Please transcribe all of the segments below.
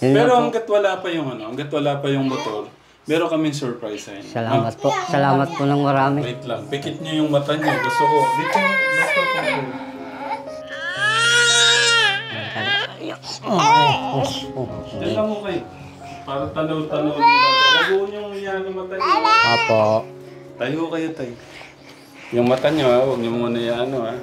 Pero hanggat wala pa yung ano, hanggat wala pa yung motor, meron kaming surprise sa inyo. Salamat po. Salamat po ng marami. Wait lang, pikit niyo yung mata niyo. Gusto ko, dito, basta po. Diyan lang mo kayo. Para tanaw-tanaw niyo lang. Huwag niyo yan yung mata niyo. Apo. Tayo kayo, tayo. Yung mata niyo, ha? huwag niyo muna yung ano, ha?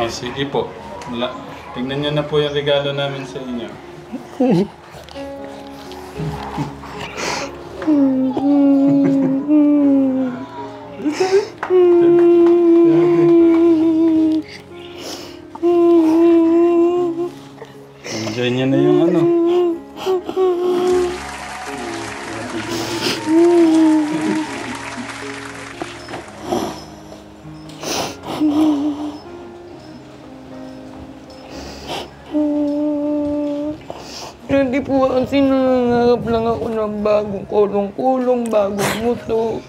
Ah, sige po. La Tingnan niyo na po yung regalo namin sa inyo. Enjoy bagong kulong-kulong, bagong muto.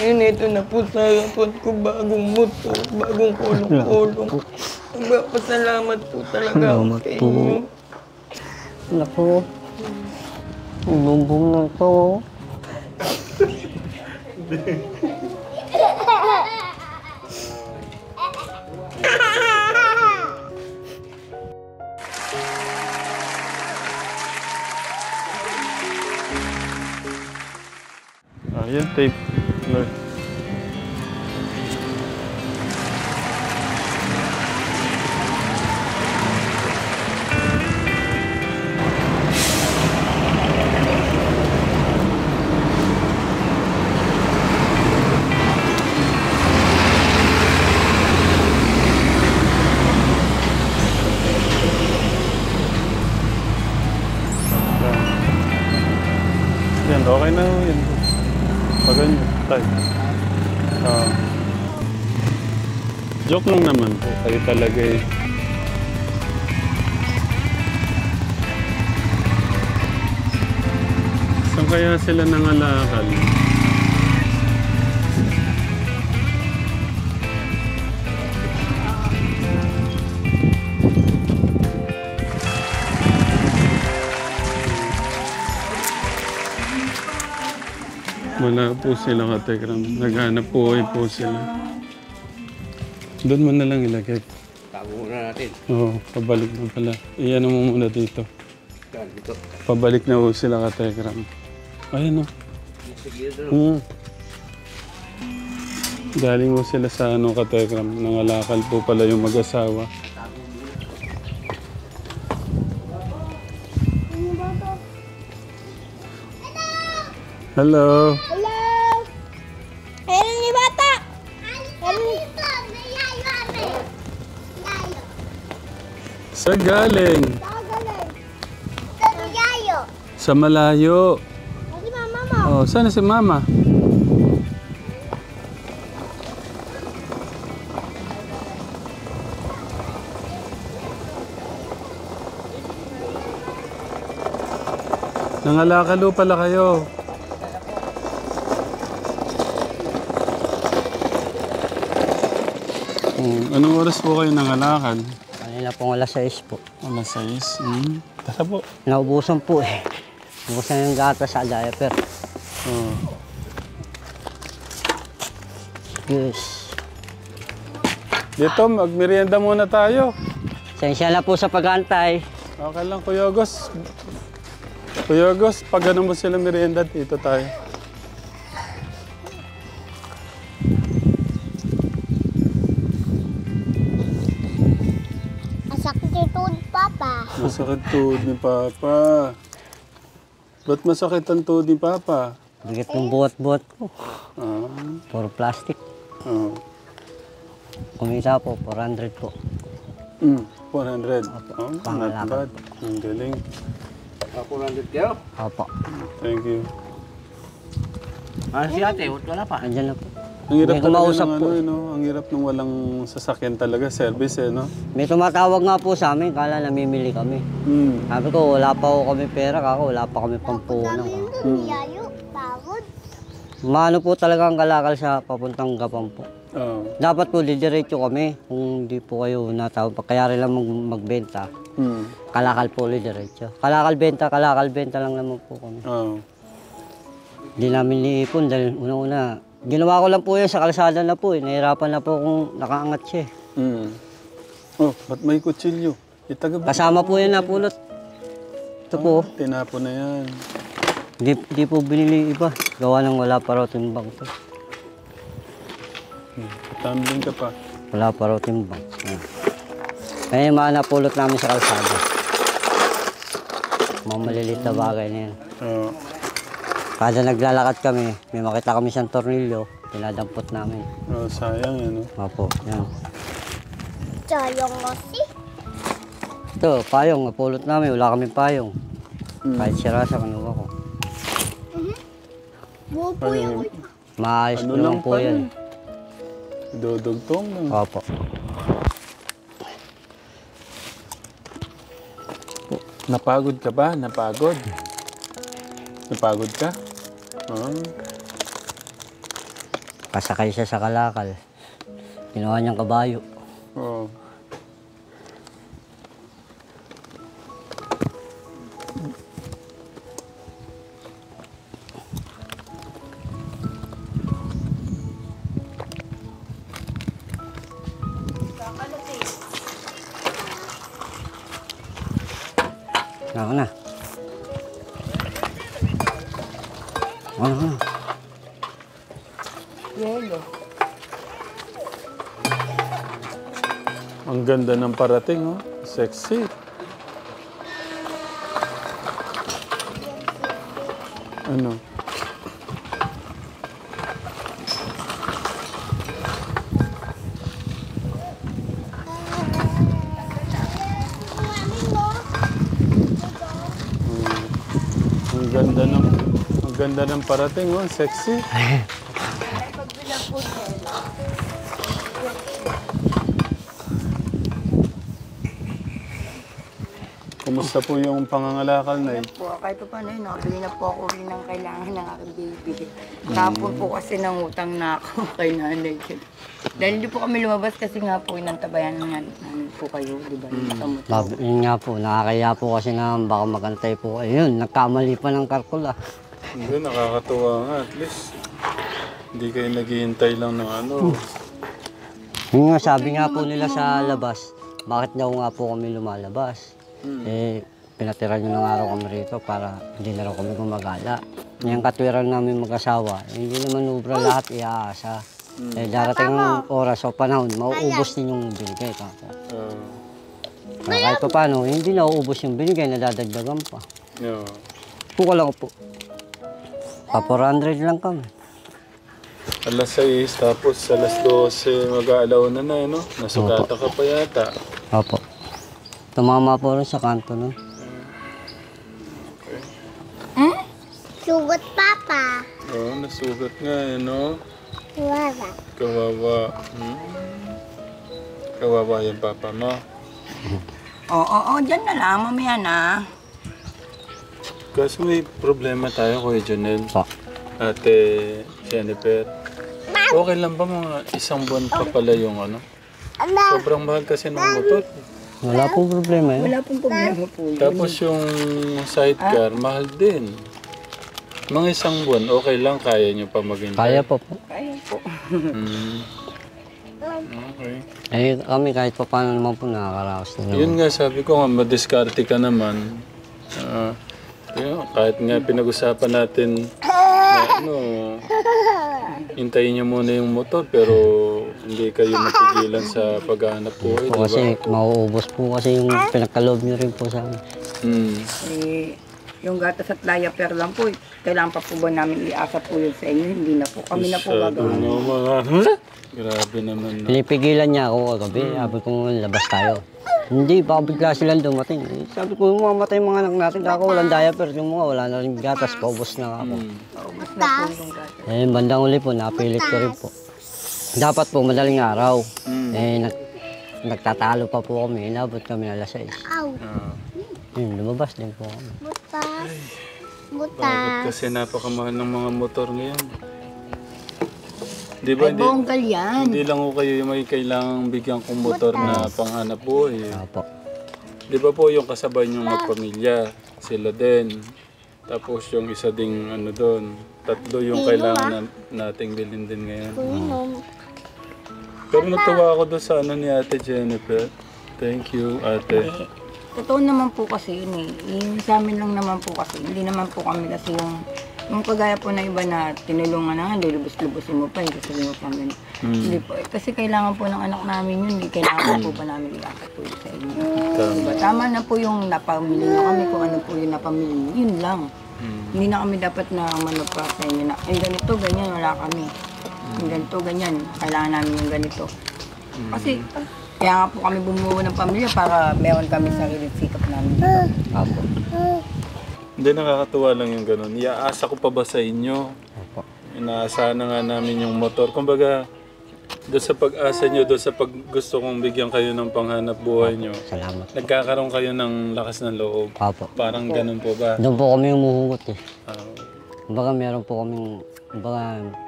Ngayon, ito na po sa harapan ko, bagong muto, bagong kulong-kulong. Nagpapasalamat po talaga ako Salamat sa po. inyo. Naku. Ang bumbong na to. Ah, yan, tape. No. Yan, okay na yan. Pag ganyan, tayo. Ah. joke lang naman po. Kayo talaga eh. Saan kaya sila nangalakal? Wala po sila katekram. Naghanap po ay po sila. Doon mo na lang ilagay. Tago muna natin. Oo, pabalik na pala. Iyan mo muna dito. Yan, dito. Pabalik na po sila katekram. Ayun o. Doon. Hmm. Galing mo sila sa ano katekram. Nangalakal po pala yung mag-asawa. Hello. Hello! Meron ni bata! Sa galing. Si yayo! Sa malayo. Kasi mama mo! Oh, saan na si mama? Nangalakalo pala kayo. Anong oras po kayo nangalakal? Kanina pong alas 6 po. Alas 6. Hmm. Tara po. Naubusan po eh. Naubusan yung gata sa diaper. Oh. Yes. Dito, magmerienda muna tayo. Sensya na po sa pag-antay. Okay lang, Kuya August. Kuya August, pag ano mo sila merienda, dito tayo. Masakit tuhod ni Papa. Ba't masakit ang tuhod ni Papa? Bigit ng buhat-buhat ko. Ah, Puro plastic. oh. Kumita po, 400 po. Mm, 400. Oh, not Pangalaman bad. Ang galing. Ako nandit kayo. Opo. Thank you. Ah, si ate, wala pa. Andyan na po. Ang hirap May kumausap ng po ano, eh. no? Ang hirap ng walang sasakyan talaga, service eh, no? May tumatawag nga po sa amin, kala namimili kami. Mm. Sabi ko, wala pa ako kami pera, kako, wala pa kami pampunan. Pagod. Maano po talaga ang kalakal sa papuntang Gapang po. Oo. Dapat po didiretso kami kung hindi po kayo natawag. Kaya rin lang mag- magbenta. Hmm. Kalakal po ulit diretso. Kalakal benta, kalakal benta lang naman po kami. Oo. Hindi namin niipon dahil una-una. Ginawa ko lang po yan sa kalsada na po. Eh. Nahirapan na po kung nakaangat siya. eh. Hmm. Oh, ba't may kutsilyo? Itaga ba? Kasama po yan napulot. Ito po. Tinapon na yan. Di, di po binili iba. Gawa ng wala pa raw timbang to. Hmm. Tumbling ka pa. Wala pa raw timbang. Ayan. Kaya yung mga napulot namin sa kalsada. Mga maliliit na bagay na yan. Oo. Kada naglalakad kami, may makita kami siyang tornilyo, pinadampot namin. Oh, sayang yan, no? Opo, yan. Sayang kasi. Ito, payong, napulot namin, wala kami payong. Hmm. Kahit sirasa, kinuha ko. Bupo yung Maayos Ano lang po yan. Dodogtong lang. Opo. Napagod ka ba? Napagod? Napagod ka? Oo. Kasakay siya sa kalakal. Ginawa niyang kabayo. Oo. Ako na. Ano? Yelo. Ang ganda ng parating, oh. Sexy. Ano? Hmm. Ang ganda ng ang ganda ng parating, oh. Sexy. Kumusta po yung pangangalakal na po, kahit pa paano yun, nakabili na po ako rin ng kailangan ng aking baby. Tapon po kasi nangutang na ako kay nanay. Dahil hindi po kami lumabas kasi nga po inantabayan nga namin po kayo, di ba? Motor. Lab, yun nga po, nakakaya po kasi na baka magantay po. Ayun, nagkamali pa ng kalkula. Hindi, nakakatuwa nga. At least, hindi kayo naghihintay lang ng ano. Yun nga, sabi nga po nila sa labas, bakit daw nga po kami lumalabas? Eh, pinatira nyo ng araw kami rito para hindi na raw kami gumagala. Yung katwiran namin mag-asawa, hindi naman ubra lahat iaasa. Eh, darating ang oras o panahon, mauubos din yung binigay. Kako. Uh, Kahit pa paano, hindi na uubos yung binigay, nadadagdagan pa. yeah. Puka lang po. Pa 400 lang kami. Alas 6, tapos alas 12, mag-aalaw na na, no? Nasugata ka pa yata. Opo. Tumama po rin sa kanto nun. sugot papa. Oo, nasugat nga eh, no? Wala. Kawawa. Hmm? Kawawa yung papa mo. Oo, oo, oo, dyan na lang, mamaya na. Kaso may problema tayo, Kuya Jonel. Pa. Ate Jennifer. Okay lang ba mga isang buwan pa pala yung ano? Sobrang mahal kasi ng motor. Wala po problema yun. Wala pong problema po yun. Tapos yung sidecar, mahal din. Mga isang buwan, okay lang, kaya nyo pa maghintay. Kaya pa po. Kaya po. Hmm. Okay. Eh kami kahit pa paano naman po nakakaraos na naman. Yun nga, sabi ko nga, madiskarte ka naman. Ah, yun, kahit nga pinag-usapan natin na ano, hintayin nyo muna yung motor pero hindi kayo mapigilan sa paghahanap buhay, di Po ba? kasi mauubos po kasi yung pinagkaloob nyo rin po sa amin. Hmm. Eh, yung gatas at diaper lang po, kailangan pa po ba namin iasa po yun sa inyo? Hindi na po. Kami na po Masyado gagawin. mga... Grabe naman na. Pinipigilan niya ako kagabi. Sabi ko labas tayo. Hindi, baka bigla silang dumating. Eh, sabi ko, mamatay yung mga anak natin. Ako walang diaper. Yung mga wala na rin gatas. Paubos na ako. Hmm. Yung gatas. Eh, bandang uli po, napilit ko rin po. Dapat po, madaling araw. Hmm. Eh, nag, nagtatalo pa po kami. Inabot kami na alas 6. Aw. Ah. Yun, lumabas din po kami. Butas. Bakit Butas. kasi napakamahal ng mga motor ngayon? Di ba Ay, hindi, bonggal yan. hindi lang ko kayo yung may kailangang bigyan kong motor na panghanap buhay. Opo. Di ba po yung kasabay niyong magpamilya, sila din. Tapos yung isa ding ano doon, tatlo yung kailangan na, nating bilhin din ngayon. Inom. Pero natuwa ako doon sa ano ni Ate Jennifer. Thank you, Ate. Totoo naman po kasi yun eh. Yung sa amin lang naman po kasi. Hindi naman po kami kasi yung yung kagaya po na iba na tinulungan na nga, lulubos-lubosin mo pa, hindi sabihin mo pa ganun. Hindi po. eh. Kasi kailangan po ng anak namin yun, hindi kailangan po pa namin ikakatulong sa inyo. Diba? Tama na po yung napamili nyo kami kung ano po yung napamili nyo. Yun lang. Hindi na kami dapat na umano pa sa inyo na, ay ganito, ganyan, wala kami. Yung ganito, ganyan, kailangan namin yung ganito. Kasi, kaya nga po kami bumuo ng pamilya para meron kami sarili sikap namin. Opo. Hindi nakakatuwa lang yung ganun. Iaasa ko pa ba sa inyo? Opo. Inaasahan na nga namin yung motor. Kumbaga, doon sa pag-asa nyo, doon sa pag gusto kong bigyan kayo ng panghanap buhay nyo, Salamat. nagkakaroon kayo ng lakas ng loob. Opo. Parang ganun po ba? Doon po kami umuhugot eh. Ah, Kumbaga meron po kaming, kumbaga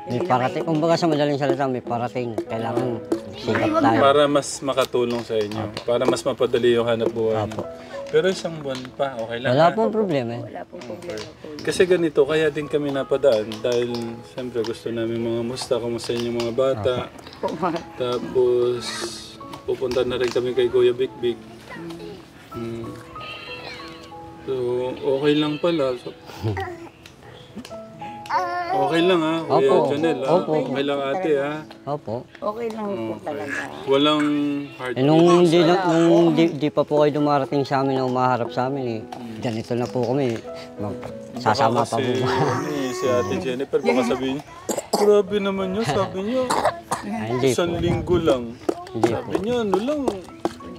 may parating, kumbaga sa madaling salita may parating. Kailangan sikap tayo. para mas makatulong sa inyo. Para mas mapadali yung hanap buhay nyo. Pero isang buwan pa, okay lang. Wala ha? pong problema. Wala pong problema po. Kasi ganito, kaya din kami napadaan dahil siyempre gusto namin mga musta, kumusta yung mga bata. Tapos pupunta na rin kami kay Kuya Big Big. Mm. So, okay lang pala. So, okay lang ha, Kuya Opo. Janel ha. Opo. Okay lang ate ha. Opo. Okay lang po talaga. Walang hard Eh, nung di, na- nung di, di pa po kayo dumarating sa amin na umaharap sa amin eh, ganito na po kami. Mag, sasama pa po. Kasi, ano eh, si ate Jennifer, baka sabihin niya, grabe naman yun, sabi niya, Ay, hindi po. isang linggo lang. Hindi po. Sabi niya, ano lang.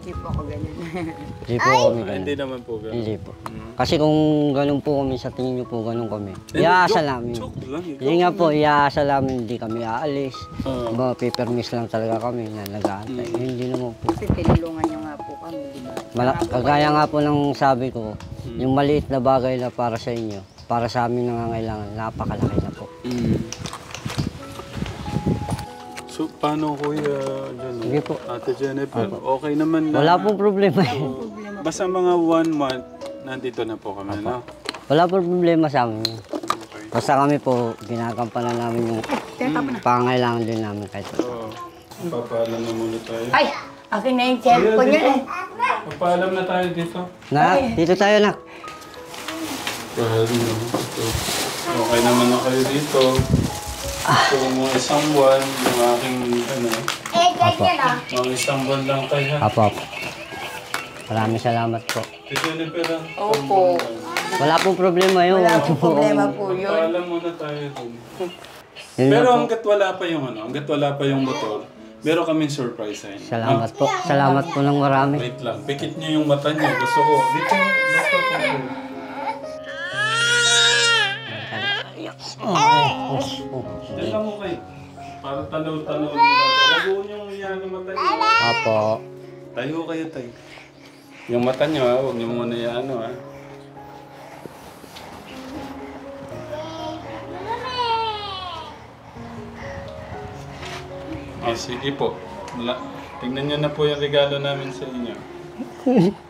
Hindi po ako ganyan. Hindi po kami ganun. hindi naman po ganun. Hindi po. Kasi kung ganun po kami, sa tingin niyo po ganun kami. Iaasa namin. Joke lang. Hindi nga po, iaasa namin, hindi kami aalis. Ah. Mga paper miss lang talaga kami na nag-aantay. Eh, Hindi naman po. Kasi tinulungan niyo nga po kami, di ba? Mala- kagaya nga po ng sabi ko, yung maliit na bagay na para sa inyo, para sa amin nangangailangan, napakalaki na po. Mm. So, paano kuya, dyan, Sige po. Ate Jennifer, okay naman na. Wala pong problema eh. Basta mga one month, nandito na po kami, no? Wala pong problema sa amin. Okay. Basta kami po, ginagampanan namin yung pangailangan din namin kahit So, papaalam na muna tayo. Ay! Akin na yung cellphone niya eh. Papaalam na tayo dito. Na, dito tayo na. No, ito. Okay naman na kayo dito. So, mga isang buwan, yung aking, ano, Eh, ganyan ah. mga isang buwan lang kayo, ha? Apo, apo. Maraming salamat po. Si Jennifer, ah. Opo. Wala pong problema yun. Wala pong problema po yun. Papaalam muna tayo dun. Yun Pero po. hanggat wala pa yung ano, hanggat wala pa yung motor, meron kaming surprise sa inyo. Salamat po. Salamat po ng marami. Wait lang, pikit niyo yung mata niyo. Gusto ko, dito, basta ko. Diyan mo kayo. Para tanaw-tanaw lang. Lago niyong yan yung mata niyo. Apo. Tayo kayo, tayo. Yung mata niyo ha, huwag niyo muna yung ano ha. Ah, sige po. Wala. Tingnan niyo na po yung regalo namin sa inyo.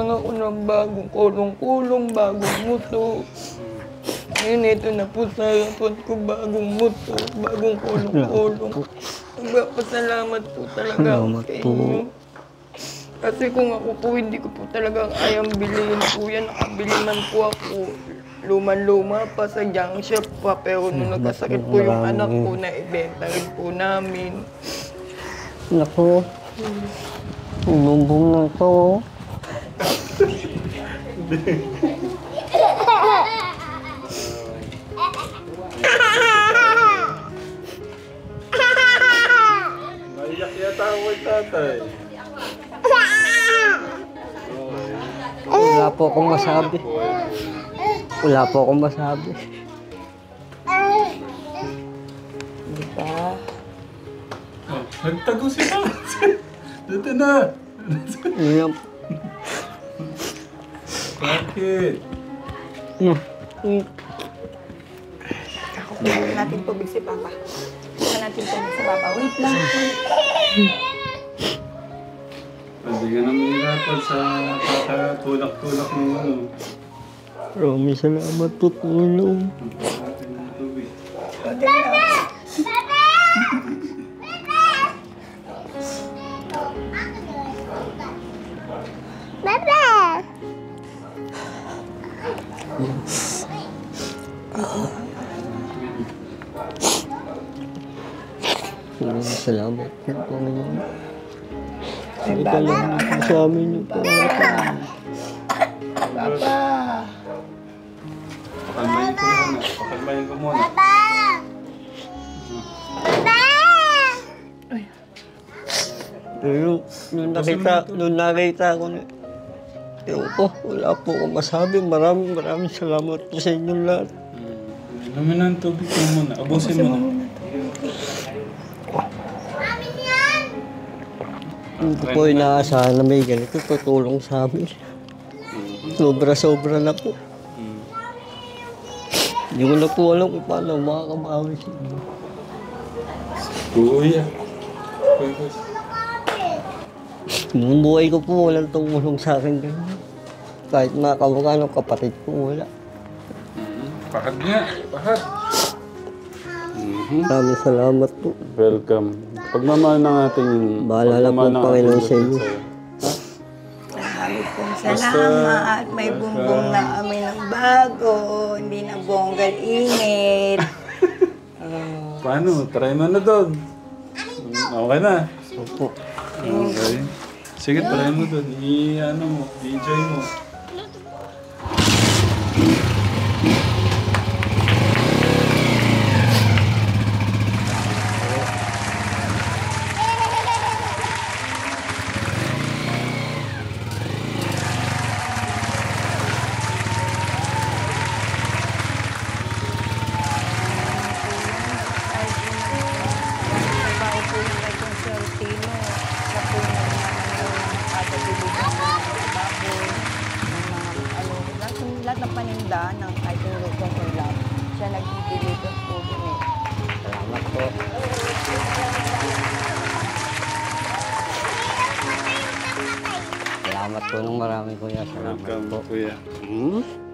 lang ako ng bagong kulong-kulong, bagong muto. Ngayon, ito na po sa harapan ko, bagong muto, bagong kulong-kulong. Nagpapasalamat po talaga ako sa inyo. Kasi kung ako po, hindi ko po talagang ayang bilhin po yan. Nakabili man po ako. Luma-luma pa sa junk shop pa. Pero nung nagkasakit po yung anak ko, na ibenta rin po namin. Naku. Bumbong na to. Wala po akong masabi. Wala po akong masabi. Oh, nagtago si Nancy. Dito na. Lang. Bakit? Bigyan natin tubig si Papa. Bigyan natin tubig si Papa. Wait lang. Hindi ka na mahirapan sa kakatulak-tulak ng ano. Maraming salamat po, Panginoon. Salamat po, Panginoon. Ikaw lang po sa amin yung pangarap. Pakalmayin ko muna. Pakalmayin ko muna. Baba! Baba! Pero nung nakita, nung nakita ko na, Ewan ko, wala po akong masabi. Maraming maraming salamat po sa inyong lahat. Hmm. Inumin na ang tubig ko muna. Abusin mo na. Hindi ko po inaasahan na may ganito tutulong sa amin. Sobra-sobra na po. Hindi ko na po alam kung paano makakabawi sa inyo. Kuya. Noong buhay ko po, walang tumulong sa akin ganyan. Kahit mga kamukha ng kapatid ko, wala. Pahad nga. Pahad. Mhm. Maraming salamat po. Welcome. Pagmamahal ng ating... Bahala na po, Panginoon, sa inyo. Marami pong salamat. May bumbong na kami ng bago. Hindi na bonggal init. Paano? Try mo na doon. Okay na. Opo. Okay. Sige, try mo doon. I-ano mo. I-enjoy mo.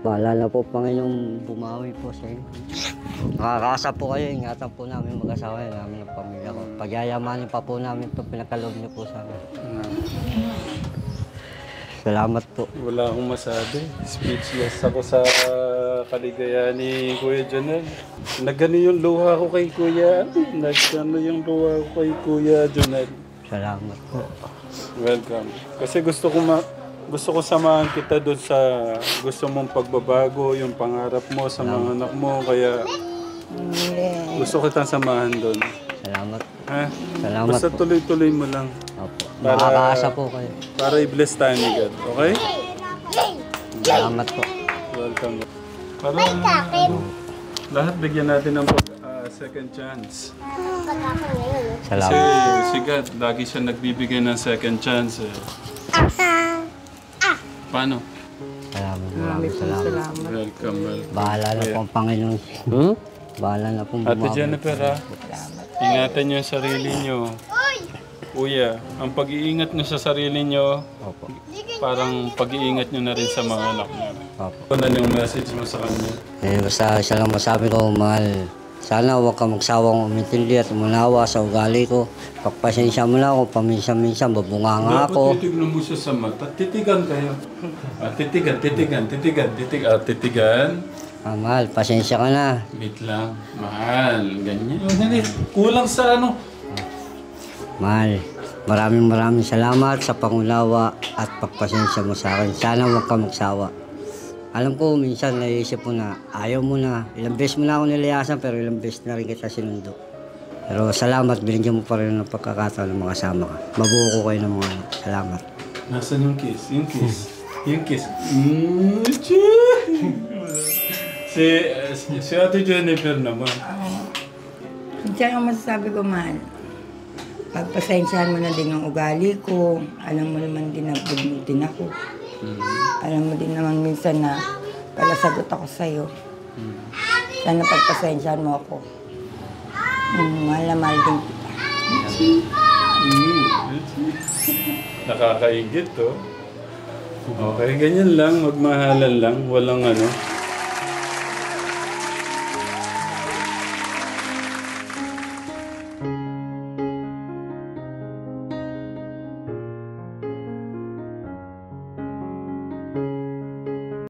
Na po Panginoong bumawi po sa inyo. Nakakasa po kayo, ingatan po namin mag-asawa yun, namin ng pamilya ko. Pagyayamanin pa po namin ito, pinakalob niyo po sa amin. Salamat po. Wala akong masabi. Speechless ako sa kaligayahan ni Kuya Janel. Nagano yung luha ko kay Kuya. Nagano yung luha ko kay Kuya Janel. Salamat po. Welcome. Kasi gusto ko ma gusto ko samahan kita doon sa gusto mong pagbabago, yung pangarap mo sa mga anak mo. Kaya gusto kitang samahan doon. Salamat. Ha? Salamat Basta po. tuloy-tuloy mo lang. Opo. Para- Makakaasa po kayo. Para i-bless tayo ni God. Okay? Salamat po. Welcome. Para ano, lahat bigyan natin ng ah, second chance. Kasi Salamat. si God, lagi siya nagbibigay ng second chance. Eh. Paano? Salamat. Maraming salamat. Welcome, welcome. Bahala na po ang Panginoon. Hmm? Bahala na pong Ate. Jennifer, ha? Ingatan niyo yung sarili niyo. Kuya, ang pag-iingat niyo sa sarili niyo, Opo. parang pag-iingat niyo na rin sa mga anak niyo. Opo. Ano yung message mo sa kanya? Eh, basta isa lang masabi ko, mahal. Sana huwag ka magsawang umintindi at umunawa sa ugali ko. Pagpasensya mo na ako, paminsan-minsan babunga nga Dapat ako. titignan mo siya sa mata. Titigan kayo. Ah, titigan, titigan, titigan, titigan. Ah, titigan. Ah, mahal, pasensya ka na. Wait lang. Mahal. Ganyan. Hindi. Kulang sa ano. Mahal, maraming maraming salamat sa pangunawa at pagpasensya mo sa akin. Sana huwag ka magsawa. Alam ko, minsan naisip mo na, ayaw mo na. Ilang beses mo na ako nilayasan, pero ilang beses na rin kita sinundo. Pero salamat, binigyan mo pa rin ng pagkakataon ng mga kasama ka. Mabuo ko kayo ng mga salamat. Nasaan yung kiss? Yung kiss. yung kiss. Mm, si, si, si Ate Jennifer naman. Minsan ang masasabi ko, mahal, pagpasensyahan mo na din yung ugali ko. Alam mo naman din na bugnutin ako. Alam mo din naman minsan na palasagot ako sa'yo. Sana pagpasensyahan mo ako. Mm, mahal na mahal din kita. Nakakaigit to. Okay, ganyan lang. Magmahalan lang. Walang ano.